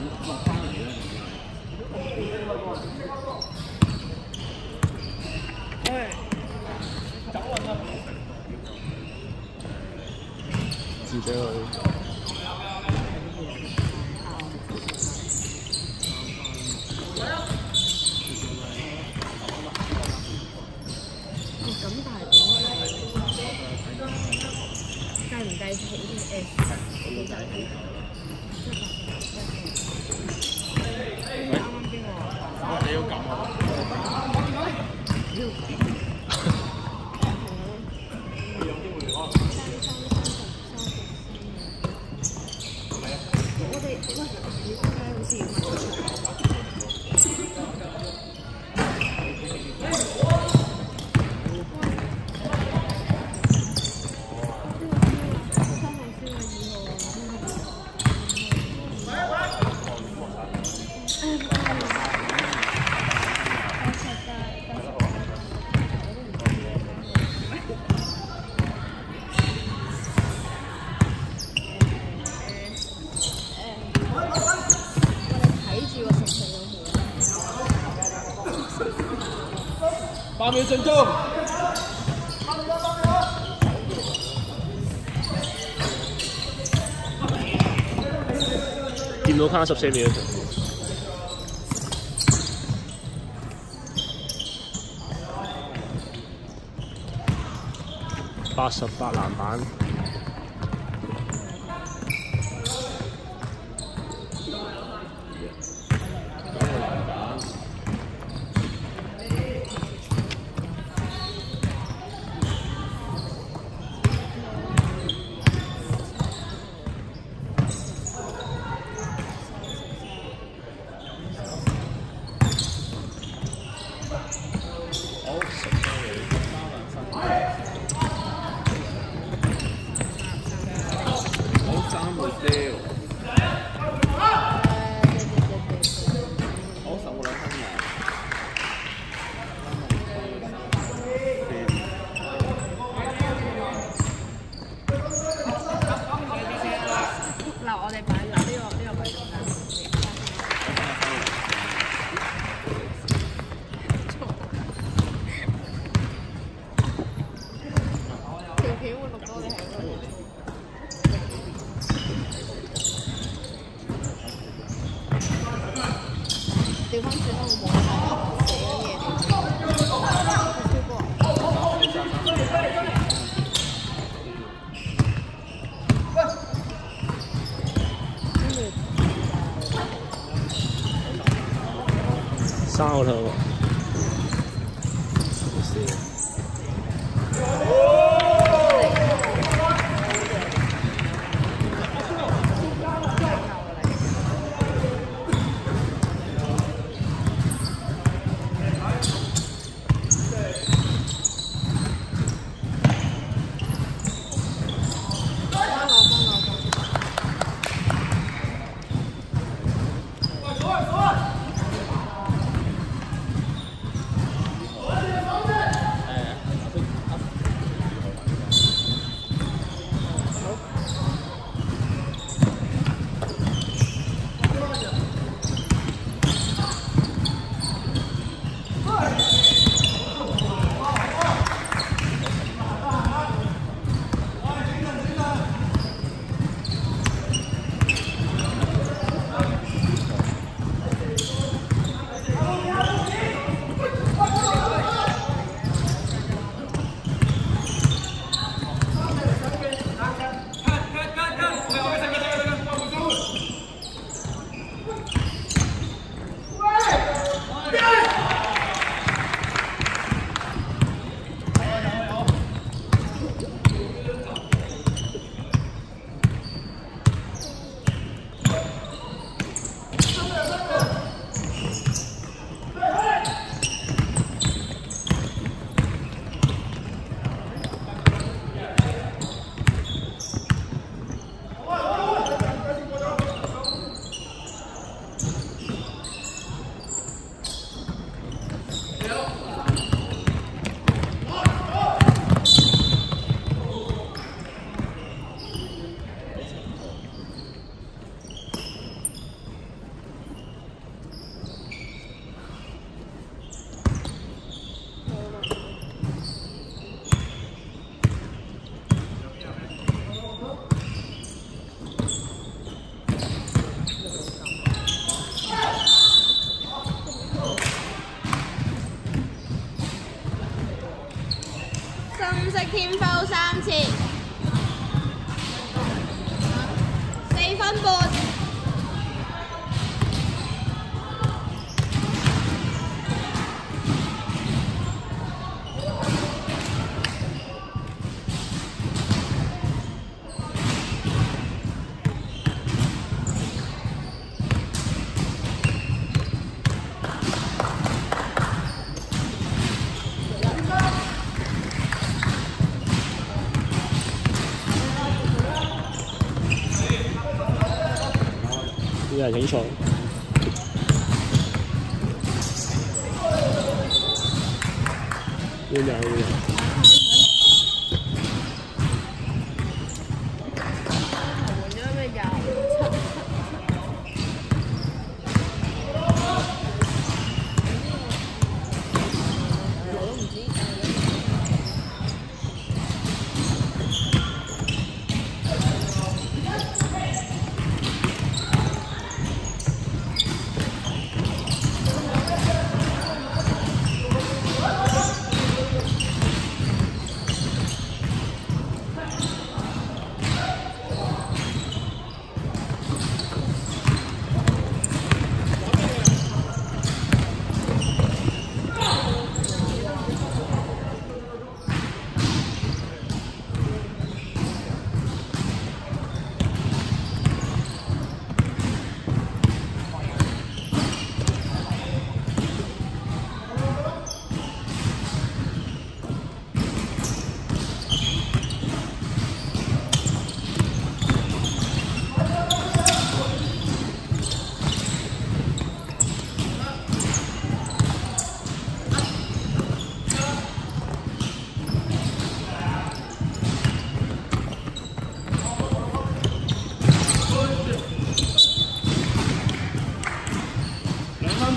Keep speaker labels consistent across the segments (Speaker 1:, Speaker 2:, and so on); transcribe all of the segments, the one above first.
Speaker 1: Não, não. 阿明進电電腦卡十四秒，八十八篮板。上过头了。天高山。减少。有点，有点。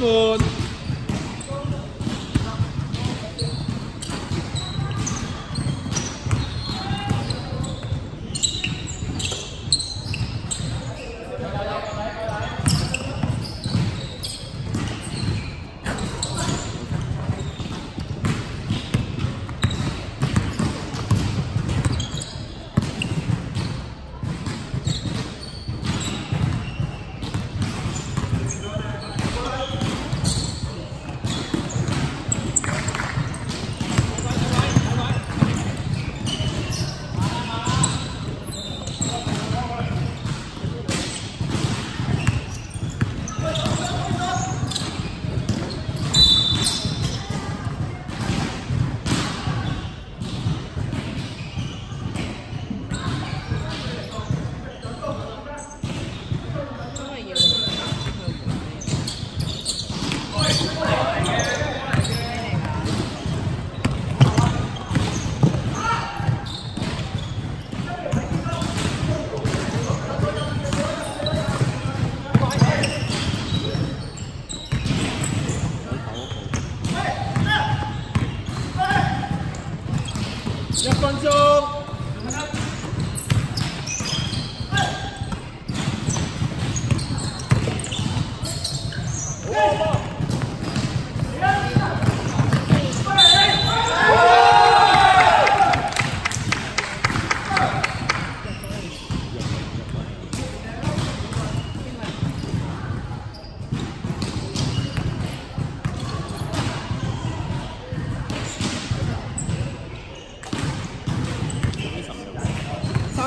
Speaker 1: 여러분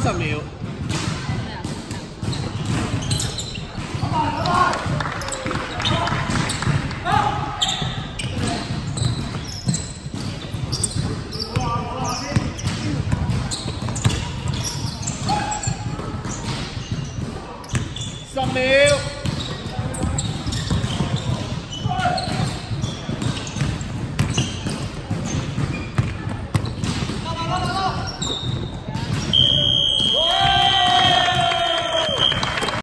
Speaker 1: 三十秒。十秒。